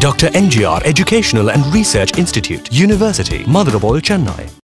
Dr. NGR Educational and Research Institute, University, Mother of All, Chennai.